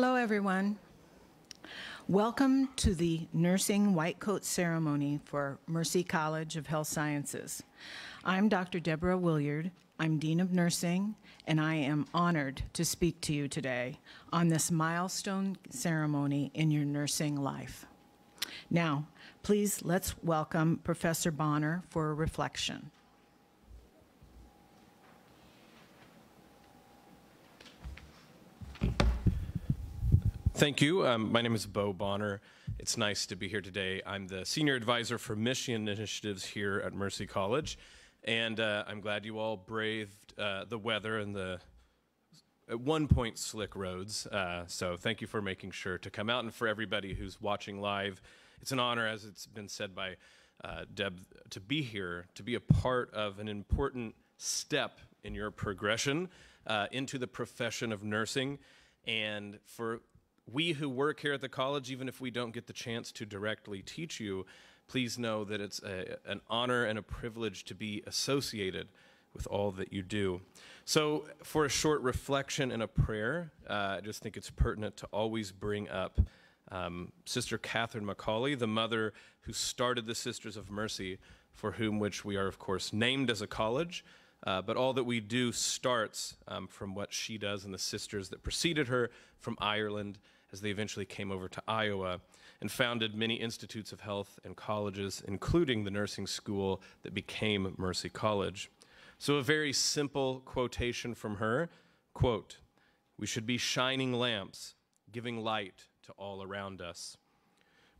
Hello, everyone. Welcome to the Nursing White Coat Ceremony for Mercy College of Health Sciences. I'm Dr. Deborah Williard. I'm Dean of Nursing, and I am honored to speak to you today on this milestone ceremony in your nursing life. Now, please let's welcome Professor Bonner for a reflection. Thank you. Um, my name is Bo Bonner. It's nice to be here today. I'm the senior advisor for mission initiatives here at Mercy College, and uh, I'm glad you all braved uh, the weather and the at one point slick roads. Uh, so thank you for making sure to come out, and for everybody who's watching live, it's an honor, as it's been said by uh, Deb, to be here, to be a part of an important step in your progression uh, into the profession of nursing, and for we who work here at the college, even if we don't get the chance to directly teach you, please know that it's a, an honor and a privilege to be associated with all that you do. So, for a short reflection and a prayer, uh, I just think it's pertinent to always bring up um, Sister Catherine McAuley, the mother who started the Sisters of Mercy, for whom which we are, of course, named as a college. Uh, but all that we do starts um, from what she does and the sisters that preceded her from Ireland as they eventually came over to Iowa and founded many institutes of health and colleges, including the nursing school that became Mercy College. So, a very simple quotation from her quote, We should be shining lamps, giving light to all around us.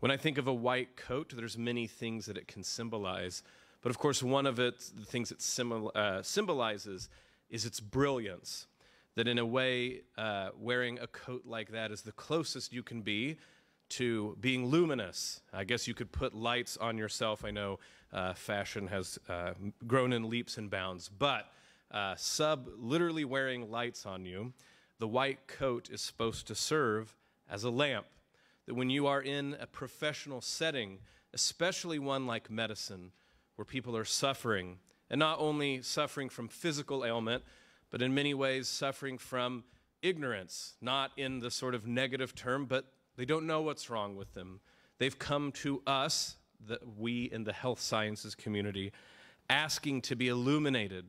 When I think of a white coat, there's many things that it can symbolize. But of course, one of it, the things it symbol, uh, symbolizes is its brilliance that in a way, uh, wearing a coat like that is the closest you can be to being luminous. I guess you could put lights on yourself. I know uh, fashion has uh, grown in leaps and bounds, but uh, sub literally wearing lights on you, the white coat is supposed to serve as a lamp. That when you are in a professional setting, especially one like medicine, where people are suffering, and not only suffering from physical ailment, but in many ways suffering from ignorance, not in the sort of negative term, but they don't know what's wrong with them. They've come to us, the, we in the health sciences community, asking to be illuminated.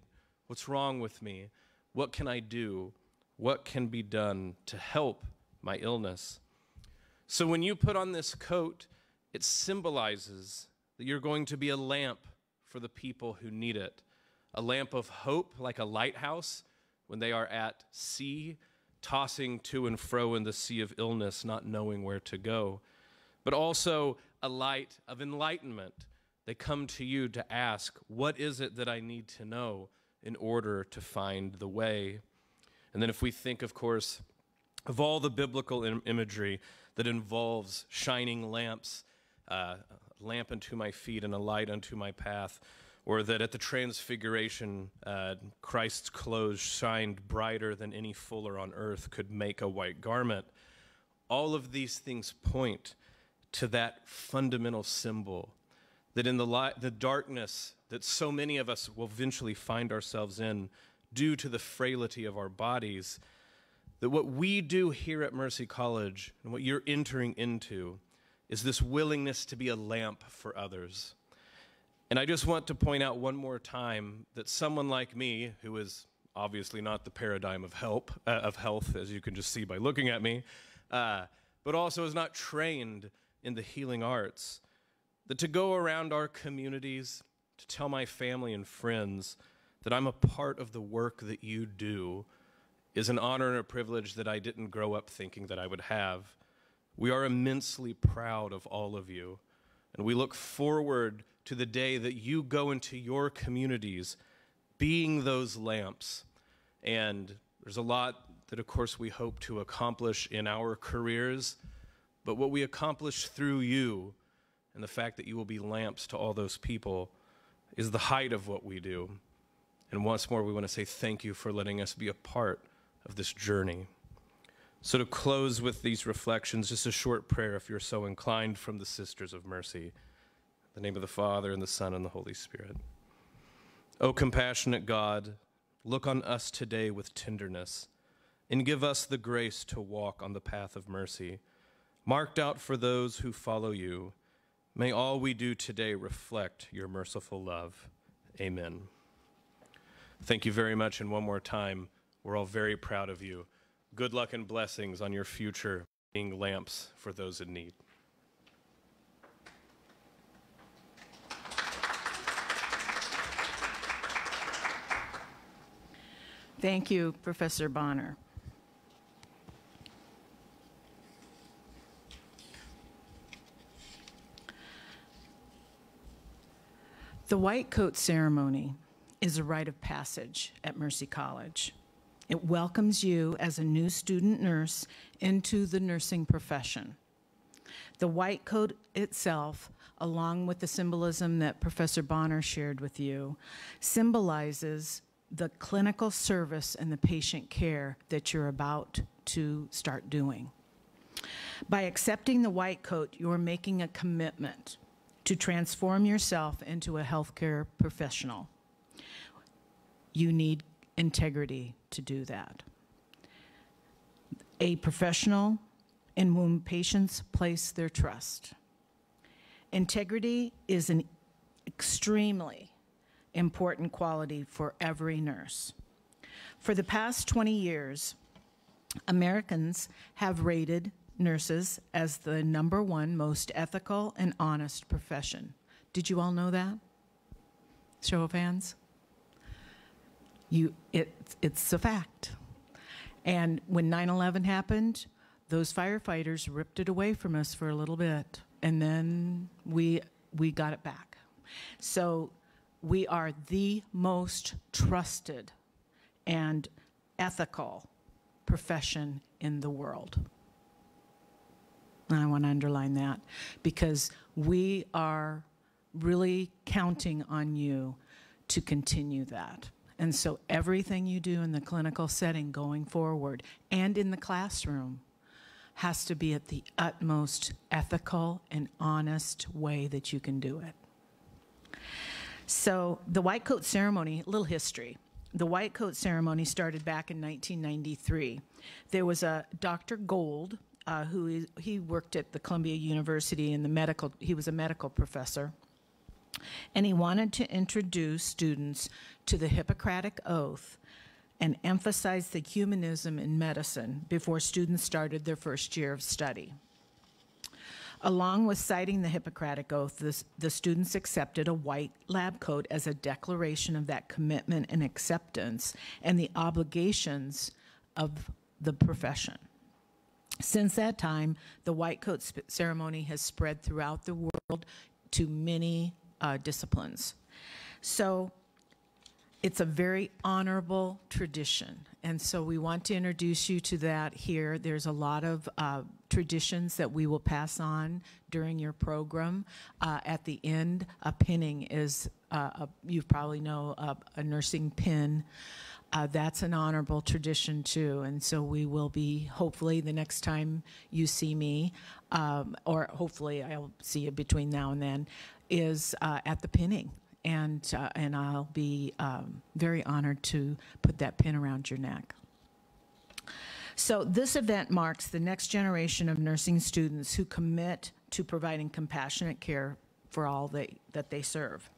What's wrong with me? What can I do? What can be done to help my illness? So when you put on this coat, it symbolizes that you're going to be a lamp for the people who need it, a lamp of hope, like a lighthouse when they are at sea, tossing to and fro in the sea of illness, not knowing where to go, but also a light of enlightenment. They come to you to ask, What is it that I need to know in order to find the way? And then, if we think, of course, of all the biblical Im- imagery that involves shining lamps, uh, a lamp unto my feet and a light unto my path, or that at the transfiguration, uh, Christ's clothes shined brighter than any fuller on earth could make a white garment. All of these things point to that fundamental symbol that in the, li- the darkness that so many of us will eventually find ourselves in due to the frailty of our bodies, that what we do here at Mercy College and what you're entering into is this willingness to be a lamp for others and I just want to point out one more time that someone like me, who is obviously not the paradigm of help uh, of health, as you can just see by looking at me, uh, but also is not trained in the healing arts, that to go around our communities to tell my family and friends that I'm a part of the work that you do is an honor and a privilege that I didn't grow up thinking that I would have. We are immensely proud of all of you, and we look forward to the day that you go into your communities being those lamps. And there's a lot that, of course, we hope to accomplish in our careers, but what we accomplish through you and the fact that you will be lamps to all those people is the height of what we do. And once more, we want to say thank you for letting us be a part of this journey. So, to close with these reflections, just a short prayer if you're so inclined from the Sisters of Mercy the name of the Father, and the Son, and the Holy Spirit. O compassionate God, look on us today with tenderness. and give us the grace to walk on the path of mercy, marked out for those who follow you. May all we do today reflect your merciful love. Amen. Thank you very much, and one more time, we're all very proud of you. Good luck and blessings on your future being lamps for those in need. Thank you, Professor Bonner. The white coat ceremony is a rite of passage at Mercy College. It welcomes you as a new student nurse into the nursing profession. The white coat itself, along with the symbolism that Professor Bonner shared with you, symbolizes the clinical service and the patient care that you're about to start doing. By accepting the white coat, you're making a commitment to transform yourself into a healthcare professional. You need integrity to do that. A professional in whom patients place their trust. Integrity is an extremely important quality for every nurse. For the past 20 years, Americans have rated nurses as the number one most ethical and honest profession. Did you all know that? Show of hands. You, it, it's a fact. And when 9 11 happened, those firefighters ripped it away from us for a little bit, and then we, we got it back. So we are the most trusted and ethical profession in the world. And I want to underline that because we are really counting on you to continue that. And so everything you do in the clinical setting going forward and in the classroom has to be at the utmost ethical and honest way that you can do it. So the white coat ceremony, little history. The white coat ceremony started back in 1993. There was a Dr. Gold, uh, who is, he worked at the Columbia University in the medical, he was a medical professor. And he wanted to introduce students to the Hippocratic Oath and emphasize the humanism in medicine before students started their first year of study. Along with citing the Hippocratic Oath, this, the students accepted a white lab coat as a declaration of that commitment and acceptance and the obligations of the profession. Since that time, the white coat ceremony has spread throughout the world to many uh, disciplines. So it's a very honorable tradition. And so we want to introduce you to that here. There's a lot of uh, traditions that we will pass on during your program. Uh, at the end, a pinning is, uh, a, you probably know, a, a nursing pin. Uh, that's an honorable tradition too. And so we will be, hopefully, the next time you see me, um, or hopefully I'll see you between now and then, is uh, at the pinning and, uh, and I'll be um, very honored to put that pin around your neck. So this event marks the next generation of nursing students who commit to providing compassionate care for all they, that they serve.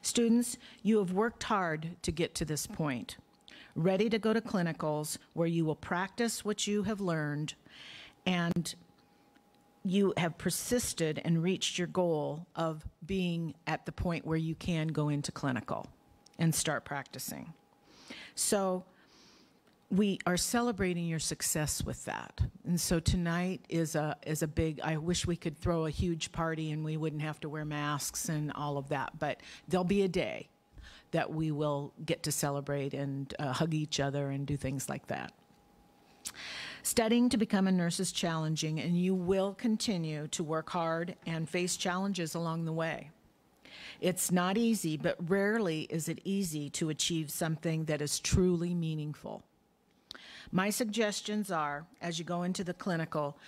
Students, you have worked hard to get to this point, ready to go to clinicals where you will practice what you have learned and you have persisted and reached your goal of being at the point where you can go into clinical and start practicing. So we are celebrating your success with that. And so tonight is a is a big I wish we could throw a huge party and we wouldn't have to wear masks and all of that, but there'll be a day that we will get to celebrate and uh, hug each other and do things like that. Studying to become a nurse is challenging, and you will continue to work hard and face challenges along the way. It's not easy, but rarely is it easy to achieve something that is truly meaningful. My suggestions are as you go into the clinical,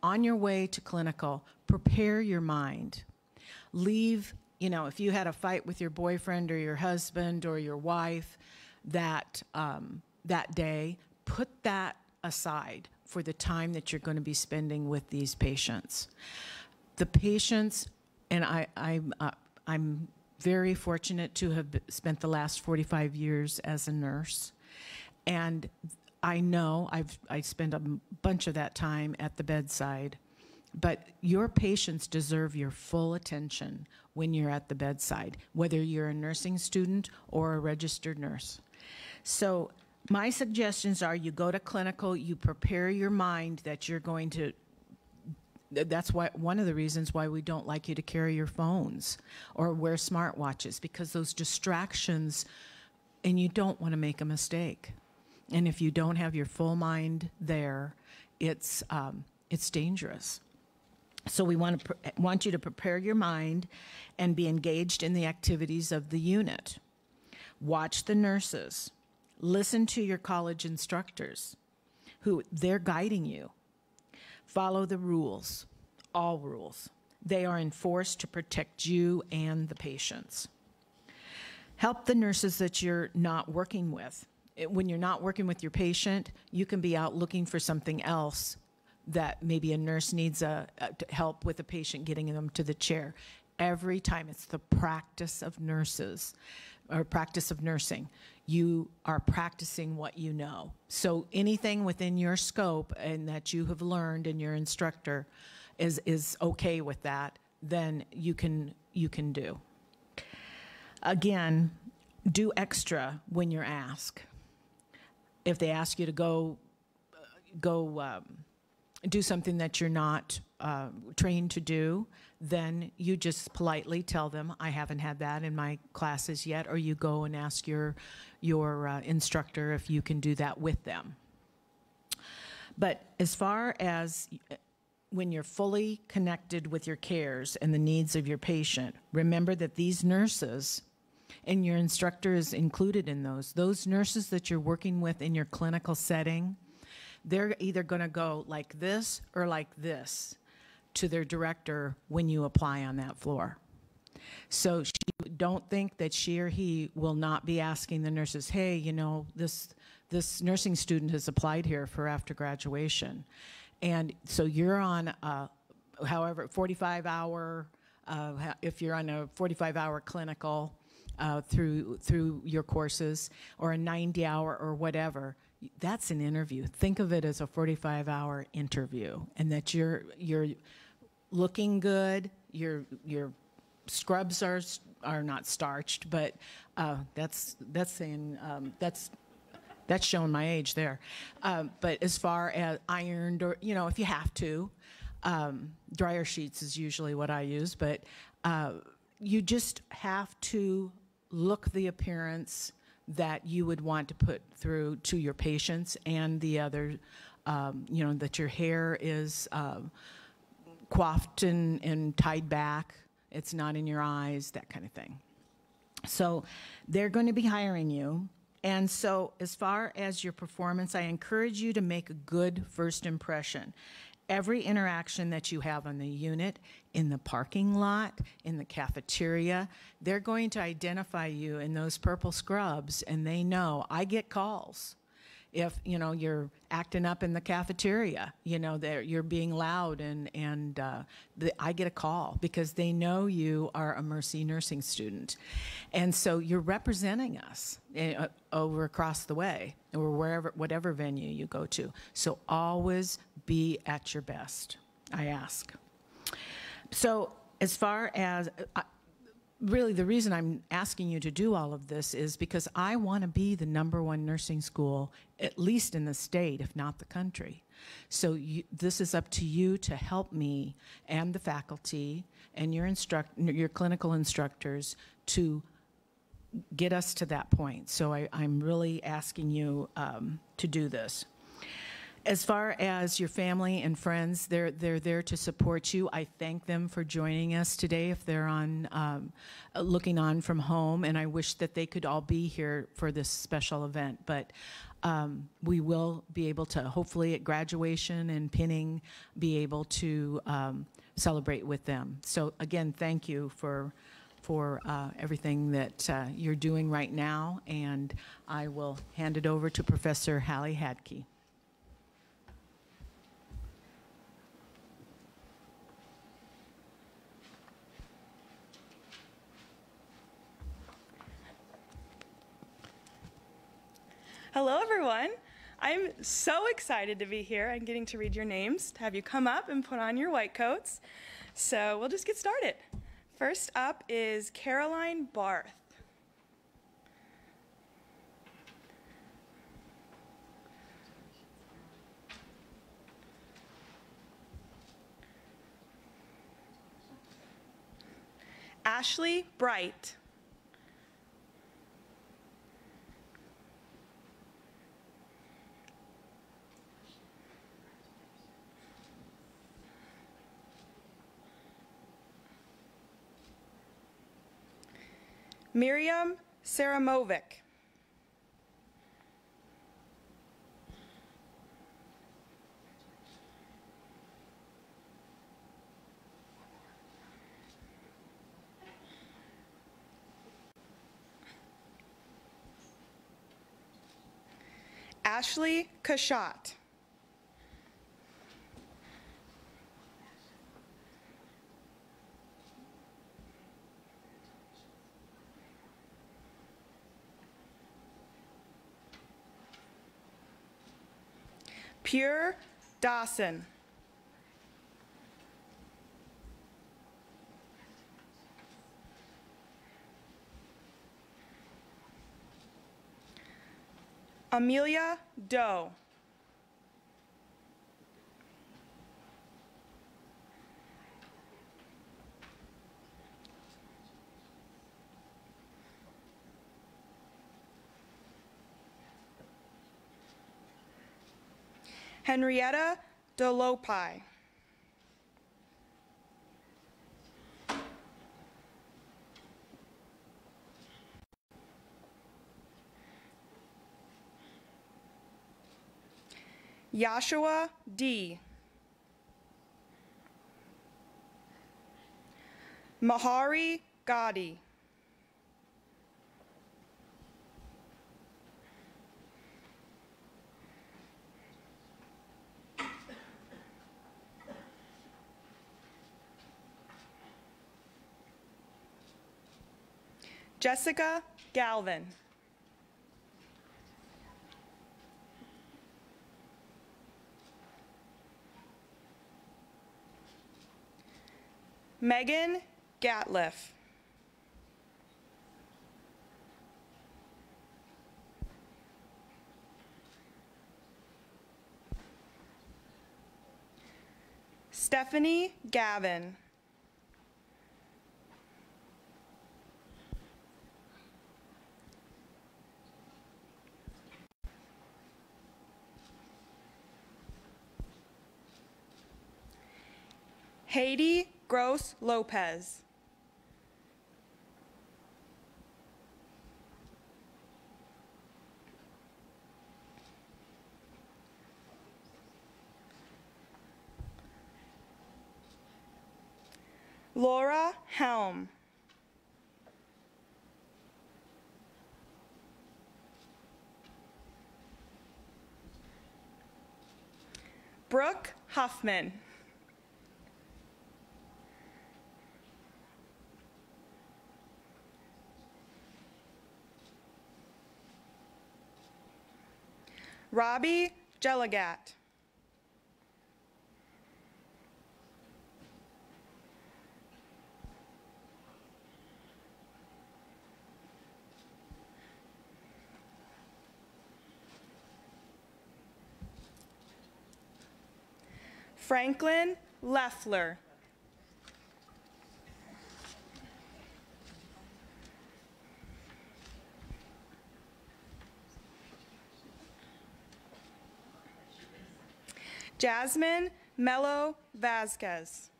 on your way to clinical, prepare your mind. Leave, you know, if you had a fight with your boyfriend or your husband or your wife that, um, that day, put that aside for the time that you're going to be spending with these patients. The patients, and I, I'm, uh, I'm very fortunate to have spent the last 45 years as a nurse. And I know I've I spend a bunch of that time at the bedside, but your patients deserve your full attention when you're at the bedside, whether you're a nursing student or a registered nurse. So my suggestions are you go to clinical, you prepare your mind that you're going to that's why one of the reasons why we don't like you to carry your phones or wear smartwatches because those distractions and you don't want to make a mistake. And if you don't have your full mind there it's um, it's dangerous. So we want to want you to prepare your mind and be engaged in the activities of the unit. Watch the nurses listen to your college instructors who they're guiding you Follow the rules, all rules. They are enforced to protect you and the patients. Help the nurses that you're not working with. When you're not working with your patient, you can be out looking for something else that maybe a nurse needs a, a- to help with a patient getting them to the chair. Every time it's the practice of nurses or practice of nursing. You are practicing what you know. So anything within your scope and that you have learned and your instructor is is okay with that, then you can you can do. Again, do extra when you're asked. If they ask you to go go um, do something that you're not uh, trained to do, then you just politely tell them, "I haven't had that in my classes yet," or you go and ask your your uh, instructor if you can do that with them. But as far as uh, when you're fully connected with your cares and the needs of your patient, remember that these nurses and your instructor is included in those. Those nurses that you're working with in your clinical setting, they're either going to go like this or like this to their director when you apply on that floor. So she, don't think that she or he will not be asking the nurses, "Hey, you know, this this nursing student has applied here for after graduation," and so you're on, a, however, 45 hour. Uh, if you're on a 45 hour clinical uh, through through your courses or a 90 hour or whatever, that's an interview. Think of it as a 45 hour interview, and that you're you're looking good. Your your scrubs are are not starched, but uh, that's that's saying um, that's that's showing my age there. Um, but as far as ironed or you know, if you have to, um, dryer sheets is usually what I use. But uh, you just have to look the appearance that you would want to put through to your patients and the other. Um, you know that your hair is. Um, coiffed and, and tied back. It's not in your eyes, that kind of thing. So they're going to be hiring you. And so, as far as your performance, I encourage you to make a good first impression. Every interaction that you have on the unit, in the parking lot, in the cafeteria, they're going to identify you in those purple scrubs, and they know I get calls if you know you're acting up in the cafeteria you know there you're being loud and and uh, the, i get a call because they know you are a mercy nursing student. And so you're representing us uh, over across the way or wherever whatever venue you go to. So always be at your best i ask. So as far as uh, really the reason I'm asking you to do all of this is because I want to be the number one nursing school, at least in the state, if not the country. So you, this is up to you to help me and the faculty and your instruct your clinical instructors to get us to that point. So I, I'm really asking you um, to do this. As far as your family and friends, they're, they're there to support you. I thank them for joining us today if they're on, um, uh, looking on from home, and I wish that they could all be here for this special event. But um, we will be able to, hopefully at graduation and pinning, be able to um, celebrate with them. So again, thank you for, for uh, everything that uh, you're doing right now, and I will hand it over to Professor Hallie Hadkey. Hello, everyone. I'm so excited to be here and getting to read your names, to have you come up and put on your white coats. So we'll just get started. First up is Caroline Barth. Ashley Bright. Miriam Saramovic. Ashley Kashat. Pure Dawson. Amelia Doe. Henrietta Dolopi. Yashua D. Mahari Gadi. Jessica Galvin. Megan Gatliff. Stephanie Gavin. Haiti Gross Lopez. Laura Helm. Brooke Huffman. Robbie Jelagat. Franklin Leffler. Jasmine Mello Vasquez.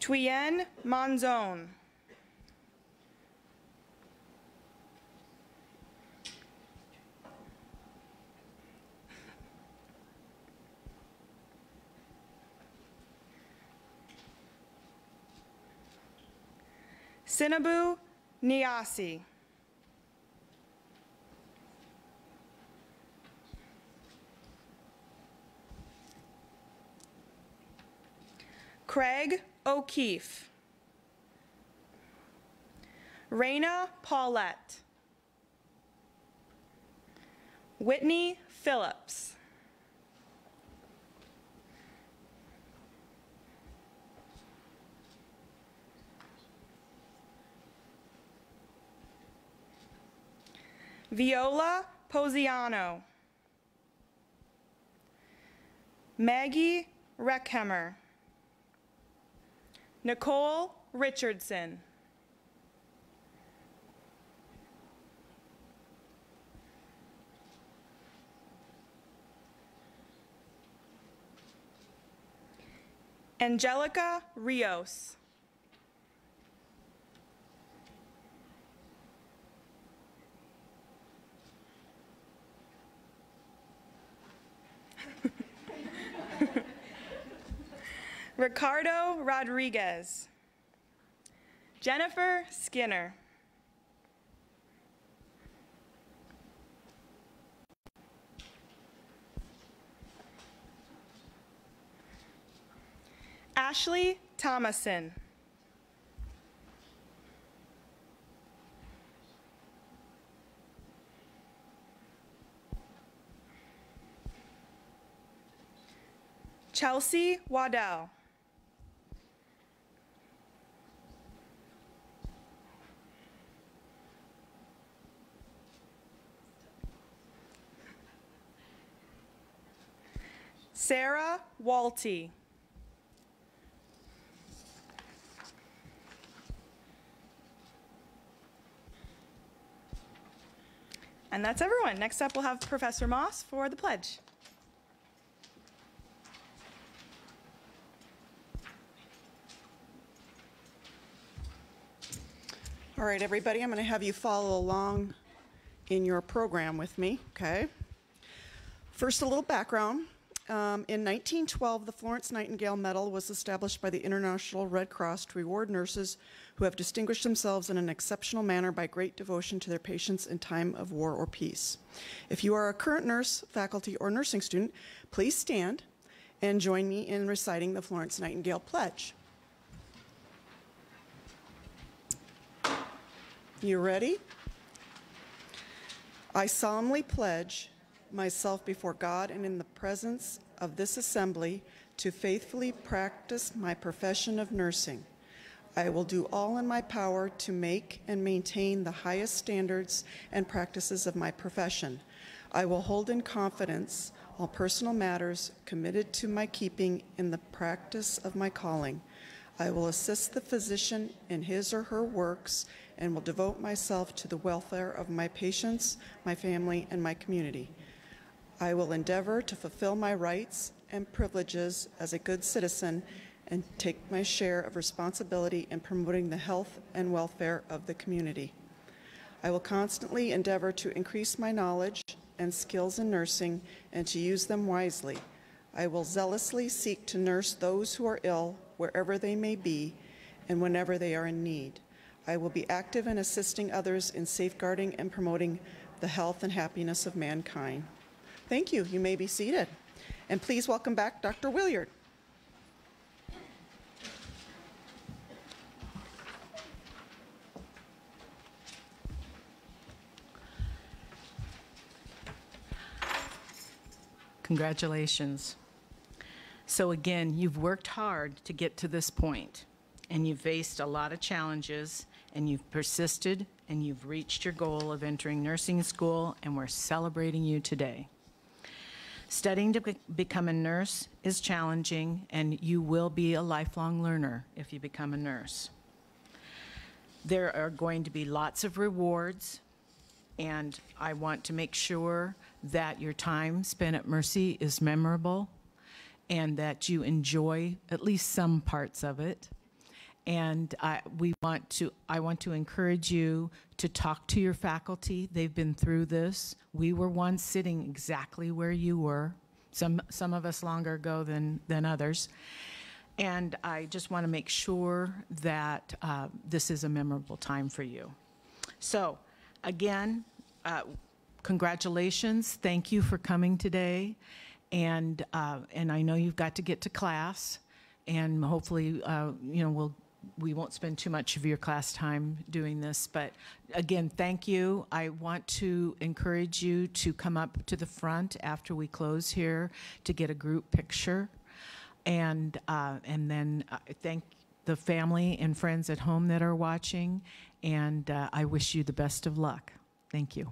Tuyen Monzone. Sinabu Niasi. Craig O'Keefe. Raina Paulette. Whitney Phillips. Viola Posiano. Maggie Reckhemmer. Nicole Richardson. Angelica Rios. Ricardo Rodriguez. Jennifer Skinner. Ashley Thomason. Chelsea Waddell. Sarah Walty. And that's everyone. Next up, we'll have Professor Moss for the pledge. All right, everybody, I'm going to have you follow along in your program with me, okay? First, a little background. Um, in 1912, the Florence Nightingale Medal was established by the International Red Cross to reward nurses who have distinguished themselves in an exceptional manner by great devotion to their patients in time of war or peace. If you are a current nurse, faculty, or nursing student, please stand and join me in reciting the Florence Nightingale Pledge. You ready? I solemnly pledge myself before God and in the presence of this assembly to faithfully practice my profession of nursing. I will do all in my power to make and maintain the highest standards and practices of my profession. I will hold in confidence all personal matters committed to my keeping in the practice of my calling. I will assist the physician in his or her works and will devote myself to the welfare of my patients, my family, and my community. I will endeavor to fulfill my rights and privileges as a good citizen and take my share of responsibility in promoting the health and welfare of the community. I will constantly endeavor to increase my knowledge and skills in nursing and to use them wisely. I will zealously seek to nurse those who are ill wherever they may be and whenever they are in need. I will be active in assisting others in safeguarding and promoting the health and happiness of mankind. Thank you. You may be seated. And please welcome back Dr. Williard. Congratulations. So again, you've worked hard to get to this point, and you've faced a lot of challenges, and you've persisted, and you've reached your goal of entering nursing school, and we're celebrating you today. Studying to be- become a nurse is challenging, and you will be a lifelong learner if you become a nurse. There are going to be lots of rewards, and I want to make sure that your time spent at Mercy is memorable and that you enjoy at least some parts of it. And I, we want to, I want to encourage you to talk to your faculty. They've been through this. We were once sitting exactly where you were, some, some of us longer ago than, than others. And I just want to make sure that uh, this is a memorable time for you. So, again, uh, congratulations. Thank you for coming today. And, uh, and I know you've got to get to class. and hopefully, uh, you know, we'll, we won't spend too much of your class time doing this. But again, thank you. I want to encourage you to come up to the front after we close here to get a group picture. And, uh, and then uh, thank the family and friends at home that are watching. And uh, I wish you the best of luck. Thank you.